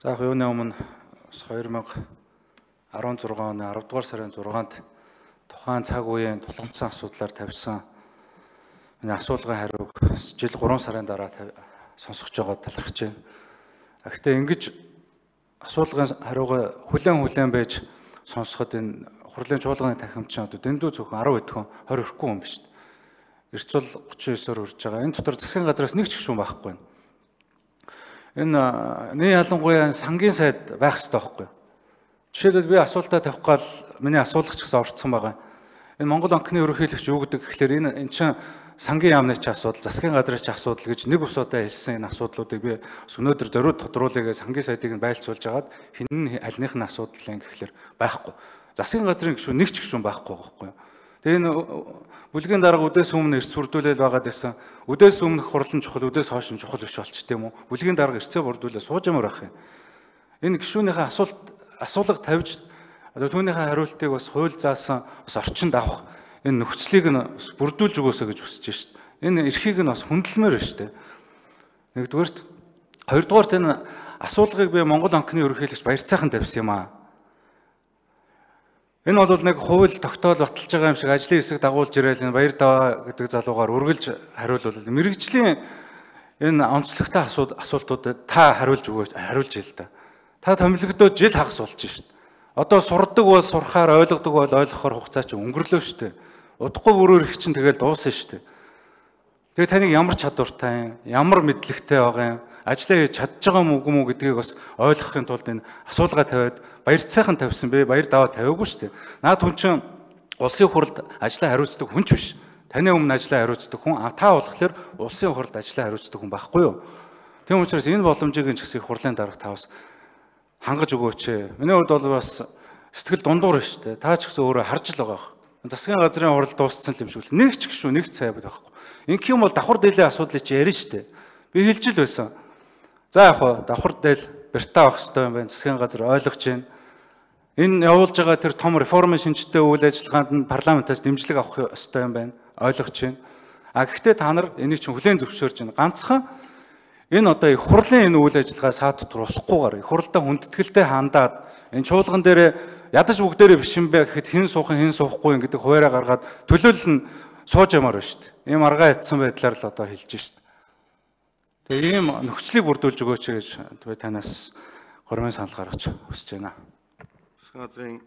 За яг юуны өмнө бас 2016 оны 10 дугаар сарын 6-нд тухайн цаг үеийн тулгымцсан асуудлаар тавьсан миний асуулгын хариуг жил 3 сарын дараа сонсгож байгаа талархаж байна. Гэхдээ ингэж асуулгын хариугаа хүлэн хүлэн байж сонсоход энэ хурлын чуулганы тахимчин одоо дэндүү зөвхөн 10 эдхэн 20 өрөхгүй юм биш. Эрцүүл 39-оор урж байгаа. Энэ дотор засгийн газраас нэг ч гişүүн байхгүй байна энэ нэг ялангуяа сангийн сайд байх хэрэгтэй байхгүй юу? Жишээлбэл би асуултаа тавих гал миний асуулагч гэсэн орцсон байгаа. Энэ Монгол банкны ерөнхийлөгч юу гэдэг гэхээр энэ эн чинь сангийн яамны ч асуудал, засгийн газрын ч асуудал гэж нэг усудаа хэлсэн энэ асуудлуудыг би өнөөдөр зориуд тодруулъя гэж сангийн сайдыг нь байлцуулж агаад хинэн альных нь асуудал юм гэхэлэр байхгүй. Засгийн газрын гишүүн нэг ч гишүүн байхгүй байхгүй юу? Тэгээ энэ бүлгийн дарга үдээс өмнө эрс бүрдүүлэл байгаад байсан. Үдээс өмнөх хурлын чухал, үдээс хойш нь чухал биш болч тийм үү? Бүлгийн дарга эрсээ бүрдүүлээ сууж ямар байх юм? Энэ гишүүнийхээ асуулт асуулга тавьж түүнийхээ хариултыг бас хууль заасан бас орчинд авах энэ нөхцөлийг нь бүрдүүлж өгөөсэй гэж хүсэж шít. Энэ эрхийг нь бас хүндэлмээр байна дээ. Нэгдүгээрт хоёрдугаарт энэ асуулгыг би Монгол банкны ерөнхийлөгч баяр цайхан тавьсан юм аа. Энэ бол нэг хууль тогтоол баталж байгаа юм шиг ажлын хэсэг дагуулж ирээл энэ баяр даваа гэдэг залуугаар үргэлж хариулвал мэрэгжлийн энэ онцлогтой асуултуудад та хариулж өгөөч хариулж ийл та. Та томилогдоод жил хагас болж шít. Одоо сурдаг бол сурахаар ойлгодог бол ойлгохоор хугацаа чи өнгөрлөө шít. Удахгүй бүрээр их чинь тэгэл дуусна шít. Тэгээ таныг ямар чадвартай, ямар мэдлэгтэй байгаа юм ажлаа хийж чадж байгаа үгүй мүү гэдгийг бас ойлгохын тулд энэ асуулга тавиад баяр цайхан тавьсан бэ баяр даваа тавиагүй шүү дээ. Наад хүн чинь улсын хурлд ажлаа хариуцдаг хүн ч биш. Таны өмнө ажлаа хариуцдаг хүн та болохоор улсын хурлд ажлаа хариуцдаг хүн байхгүй юу? Тийм учраас энэ боломжийг ч гэсэн хурлын дарга та бас хангаж өгөөч. Миний хувьд бол бас сэтгэл дундуур шүү дээ. Та ч гэсэн өөрөө харж л байгаа. Засгийн газрын хурал дууссан юм шиг л нэг ч гişүү нэг цай байхгүй. Инх юм бол давхар дээлээ асуудлыг чи ярина шүү дээ. Би хэлж л байсан. За яг хоо давхар дээл бертаа авах хэрэгтэй юм байна. Засгийн газар ойлгож байна. Энэ явуулж байгаа тэр том реформын шинжтэй үйл ажиллагаанд нь парламентаас дэмжлэг авах хэрэгтэй юм байна. Ойлгож байна. А гэхдээ та нар энийг чинь хүлээн зөвшөөрж байна. Ганцхан энэ одоо их хурлын энэ үйл ажиллагаа саад дотор болохгүйгээр их хурлаа хүндэтгэлтэй хандаад энэ чуулган дээр ядаж бүгдээрээ биш юм бэ гэхэд хэн суухан хэн суухгүй гэдэг хуваараа гаргаад төлөөлөл нь сууж ямаар байна шүү дээ. Ийм аргаа ятсан байдлаар л одоо хэлж шүү дээ. Тэгээ ийм нөхцөлийг бүрдүүлж өгөөч гэж танаас гормын санал гаргаж хүсэж байна. Газрын